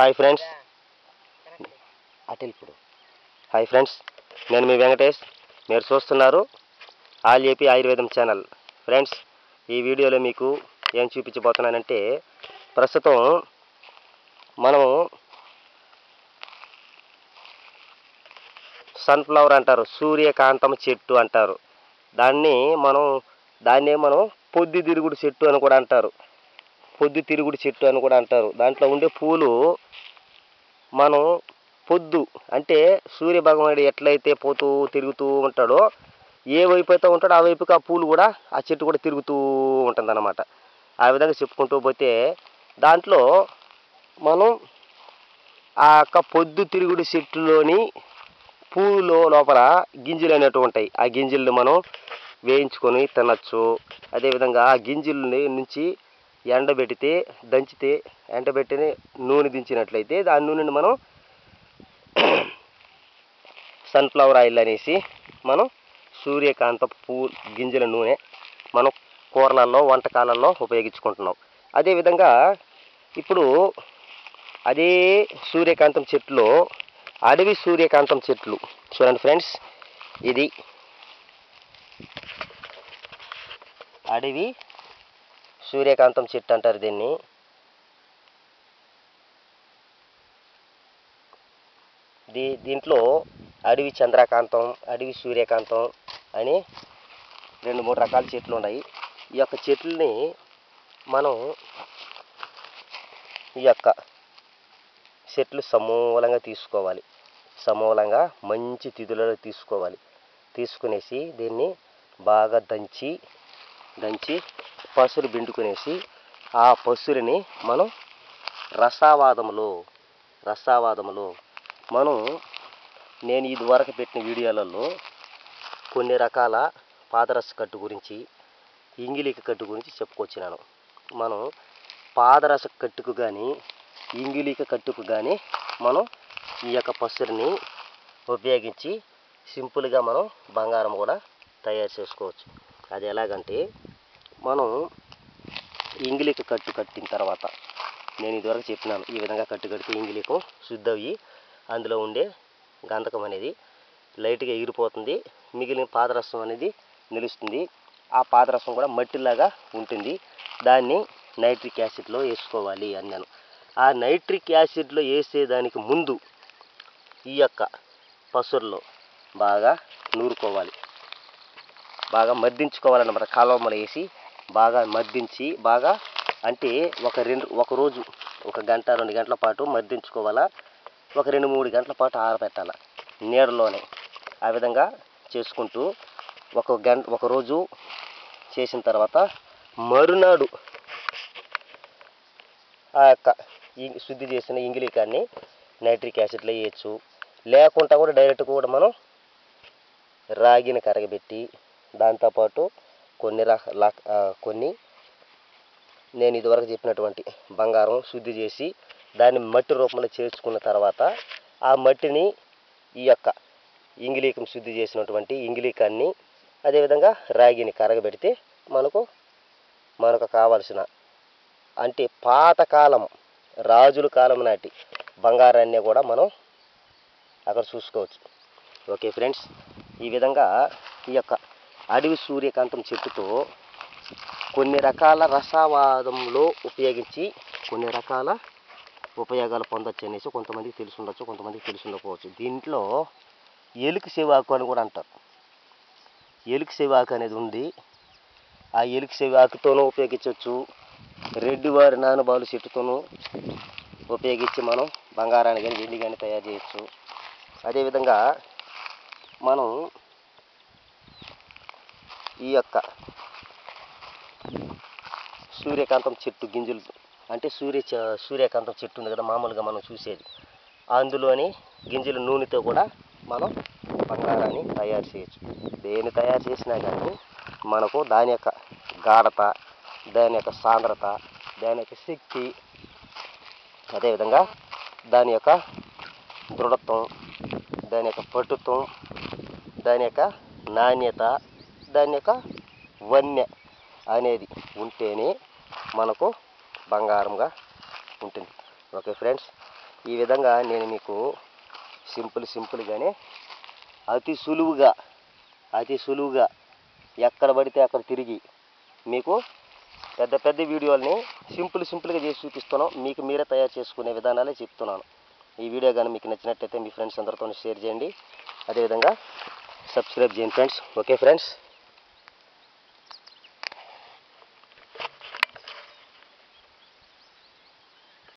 Hi friends అటు ఇప్పుడు. Hi friends నేను మీ వెంకటేష్. మీరు చూస్తున్నారు all AP Ayurvedam channel. Friends ఈ వీడియోలో మీకు ఏం చూపించబోతున్నానంటే ప్రస్తుతం మనం సన్ఫ్లవర్ అంటారు సూర్యకాంతం చెట్టు అంటారు. దాన్ని మనం దాన్నే మనం పొద్దు తిరుగుడు చెట్టు అని కూడా అంటారు. పొద్దు తిరుగుడు చెట్టు అని కూడా అంటారు. దాంట్లో ఉండే పూలు మనం పొద్దు అంటే సూర్య భగవానుడు ఎట్లయితే పోతూ తిరుగుతూ ఉంటాడో ఏ వైపు అయితే ఉంటాడో ఆ వైపుకి ఆ పూలు కూడా ఆ చెట్టు కూడా తిరుగుతూ ఉంటుంది ఆ విధంగా చెప్పుకుంటూ పోతే దాంట్లో మనం ఆ యొక్క పొద్దు తిరుగుడు చెట్టులోని పూలు లోపల గింజలు అనేటివి ఉంటాయి. ఆ గింజల్ని మనం వేయించుకొని తినచ్చు. అదేవిధంగా ఆ గింజల్ని నుంచి ఎండబెడితే దంచితే ఎండబెట్టిన నూనె దించినట్లయితే దాని నూనెని మనం సన్ఫ్లవర్ ఆయిల్ అనేసి మనం సూర్యకాంత పువ్వు గింజల నూనె మనం కూరలల్లో వంటకాలలో ఉపయోగించుకుంటున్నాం. అదేవిధంగా ఇప్పుడు అదే సూర్యకాంతం చెట్లో అడవి సూర్యకాంతం చెట్లు. చూడండి ఫ్రెండ్స్ ఇది అడవి సూర్యకాంతం చెట్టు అంటారు దీన్ని. దీ దీంట్లో అడవి చంద్రకాంతం అడవి సూర్యకాంతం అని రెండు మూడు రకాల చెట్లు ఉన్నాయి. ఈ యొక్క చెట్లని మనం ఈ యొక్క చెట్లు సమూలంగా తీసుకోవాలి. సమూలంగా మంచి తిథులలో తీసుకోవాలి. తీసుకునేసి దీన్ని బాగా దంచి దంచి పసురు పిండుకునేసి ఆ పసురుని మనం రసావాదములో రసావాదములో మనం నేను ఇదివరకు పెట్టిన వీడియోలలో కొన్ని రకాల పాదరస కట్టు గురించి ఇంగిలిక కట్టు గురించి చెప్పుకొచ్చినాను. మనం పాదరస కట్టుకు కానీ ఇంగిలిక కట్టుకు కానీ మనం ఈ యొక్క పసురుని ఉపయోగించి సింపుల్గా మనం బంగారం కూడా తయారు చేసుకోవచ్చు. అది ఎలాగంటే మనం ఇంగిలిక కట్టు కట్టిన తర్వాత నేను ఇదివరకు చెప్పినాను ఈ విధంగా కట్టు కడితే ఇంగిలికం శుద్ధి అందులో ఉండే గంధకం అనేది లైట్గా ఎగిరిపోతుంది మిగిలిన పాదరసం అనేది నిలుస్తుంది. ఆ పాదరసం కూడా మట్టిలాగా ఉంటుంది. దాన్ని నైట్రిక్ యాసిడ్లో వేసుకోవాలి అన్నాను. ఆ నైట్రిక్ యాసిడ్లో వేసేదానికి ముందు ఈ యొక్క పసురులో బాగా నూరుకోవాలి. బాగా మద్దించుకోవాలన్నమాట. కాలువమ్మలు వేసి బాగా మద్దించి బాగా అంటే ఒక రెండు ఒక రోజు ఒక గంట రెండు గంటల పాటు మద్దించుకోవాలా? ఒక రెండు మూడు గంటల పాటు ఆరబెట్టాలి? నీడలోనే ఆ విధంగా చేసుకుంటూ ఒక గంట ఒక రోజు చేసిన తర్వాత మరునాడు ఆ యొక్క శుద్ధి చేసిన ఇంగిలికాన్ని నైట్రిక్ యాసిడ్లో వేయచ్చు. లేకుండా కూడా డైరెక్ట్ కూడా మనం రాగిని కరగబెట్టి దాంతోపాటు కొన్ని రక కొన్ని నేను ఇదివరకు చెప్పినటువంటి బంగారం శుద్ధి చేసి దాన్ని మట్టి రూపంలో చేర్చుకున్న తర్వాత ఆ మట్టిని ఈ యొక్క ఇంగిలీకం శుద్ధి చేసినటువంటి ఇంగిలీకాన్ని అదేవిధంగా రాగిని కరగబెడితే మనకు మనకు కావలసిన అంటే పాతకాలం రాజుల కాలం నాటి బంగారాన్ని కూడా మనం అక్కడ చూసుకోవచ్చు. ఓకే ఫ్రెండ్స్ ఈ విధంగా ఈ యొక్క అడవి సూర్యకాంతం చెట్టుతో కొన్ని రకాల రసావాదంలో ఉపయోగించి కొన్ని రకాల ఉపయోగాలు పొందొచ్చు అనేసి కొంతమందికి తెలిసి ఉండొచ్చు కొంతమందికి తెలిసి ఉండకపోవచ్చు దీంట్లో ఎలుక సేవాకు అని కూడా అంటారు. ఎలుక సేవాకు అనేది ఉంది. ఆ ఎలుక సేవాకుతోనూ ఉపయోగించవచ్చు రెడ్డి వారి నానబాలు చెట్టుతోనూ ఉపయోగించి మనం బంగారాన్ని కానీ వెండి కానీ తయారు చేయొచ్చు. అదేవిధంగా మనం ఈ యొక్క సూర్యకాంతం చెట్టు గింజలు అంటే సూర్య సూర్యకాంతం చెట్టు ఉంది కదా మామూలుగా మనం చూసేది. అందులోని గింజల నూనెతో కూడా మనం బంగారాన్ని తయారు చేయొచ్చు. దేన్ని తయారు చేసినా కానీ మనకు దాని యొక్క గాఢత దాని యొక్క సాంద్రత దాని యొక్క శక్తి అదేవిధంగా దాని యొక్క దృఢత్వం దాని యొక్క పటుత్వం దాని యొక్క నాణ్యత దాని యొక్క వన్య అనేది ఉంటేనే మనకు బంగారంగా ఉంటుంది. ఓకే ఫ్రెండ్స్ ఈ విధంగా నేను మీకు సింపుల్ సింపుల్గానే అతి సులువుగా అతి సులువుగా ఎక్కడ పడితే అక్కడ తిరిగి మీకు పెద్ద పెద్ద వీడియోలని సింపుల్ సింపుల్గా చేసి చూపిస్తున్నాం మీకు మీరే తయారు చేసుకునే విధానాలే చెప్తున్నాను. ఈ వీడియో కానీ మీకు నచ్చినట్టయితే మీ ఫ్రెండ్స్ అందరితో షేర్ చేయండి. అదేవిధంగా సబ్స్క్రైబ్ చేయండి ఫ్రెండ్స్. Okay friends.